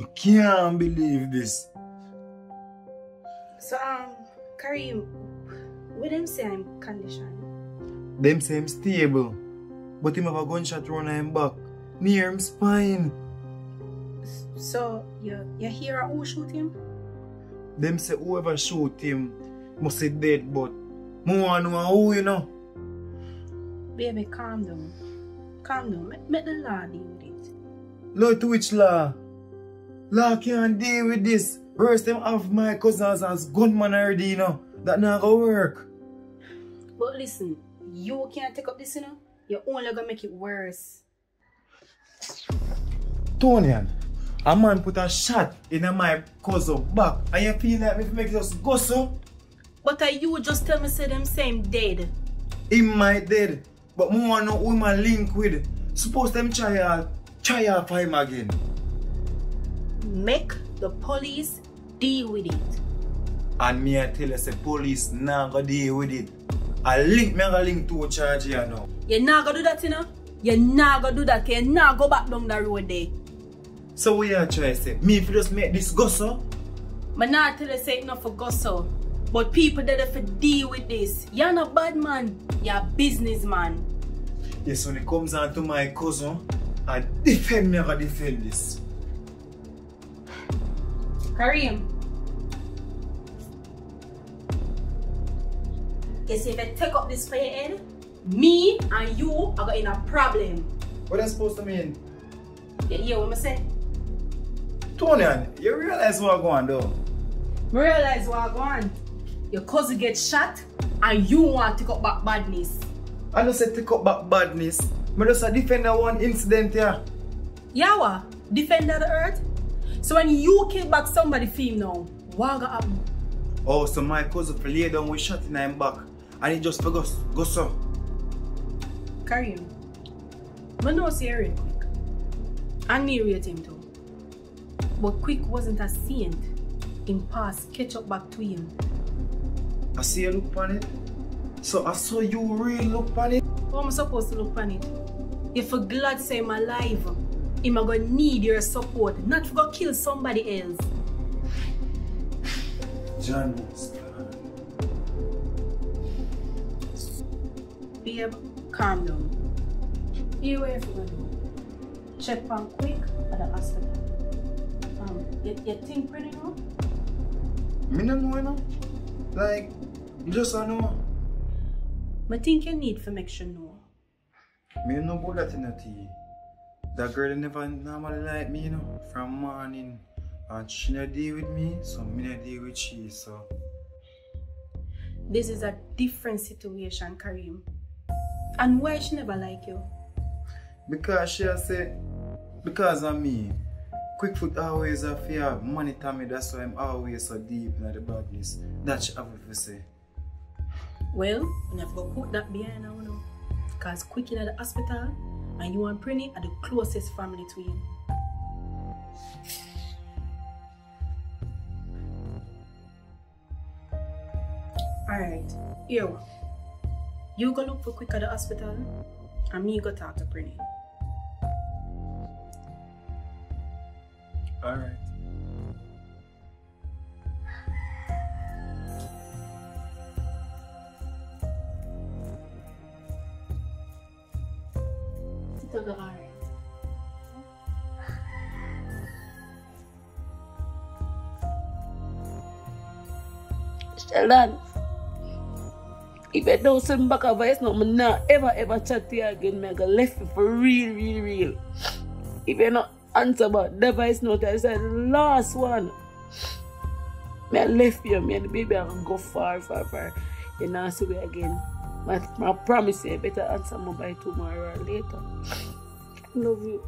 I can't believe this. So, um, Kareem, what them say I'm condition? Them say him stable, but him have a gunshot round him back, near him spine. So, you, you hear who shoot him? Them say whoever shoot him must be dead, but more know who you know. Baby, calm down. Calm down. Make, make the law deal with it. Law to which law? Law can't deal with this. Worse them have my cousins as gunman already, you know. That not gonna work. But listen, you can't take up this, you know? You're only gonna make it worse. Tonian, a man put a shot in my cousin back and you feel like me fi make us go so? But are you just tell me say them same dead? Him might dead, but want know who link with. Suppose them try out, try out for him again. Make the police deal with it. And me I tell you say police nah go deal with it. I link me I go link to a charge here now. You're not gonna do that, you know? You're not gonna do that, you're not go back down the road there. So what you try say? Me if you just make this go so? But not tell you say it not for gossip. But people that have to deal with this. You're not bad man, you're a businessman. Yes, when it comes on to my cousin, I defend me I go defend this. Kareem. Guess if I take up this for your head, me and you are got in a problem. What are that supposed to mean? You hear what I say? Tonian, you realize what I'm going on though? I realize what I'm going. Your cousin gets shot and you want to take up back badness. I don't say take up back badness. I just a defend that one incident here. Yawa, defender the earth. So when you kill back somebody film now, what gonna happen? Oh, so my cousin for lay down with shot in him back. And he just forgot go so. Kareem, I know say real quick. And me rate him too. But Quick wasn't a saint. In past, catch up back to him. I see you look on it. So I saw you really look on it. How am I supposed to look on it? If for glad say I'm alive, him a gonna need your support, not to go kill somebody else. John Babe, calm down. You where you gonna do? Check on quick at the hospital. Um, you, you think pretty now? Me no know, you know. Like, just I know. I think you need to make sure know. Me no know about that in the tea. That girl never normally like me, you know, from morning. And she not deal with me, so me not deal with she, so. This is a different situation, Kareem. And why she never like you? Because she has said, because of me, Quickfoot always have fear monitor me, that's why I'm always so deep in the badness. That she have to say. Well, you have to put that behind now, no? Because Quick in the hospital and you and Prinny are the closest family to him. Alright, you. You go look for Quick at the hospital and me go talk to Prinny. Alright. Ito go alright. Sheldon, if I don't send back a voice note, I'm not ever ever chat to you again. Me I go left you for real, real, real. If you not answer about the voice note, I said the last one. I left you, me and the baby I gonna go far, far, far. You not see me again. My, my promise you, I better answer me by tomorrow or later. Love you.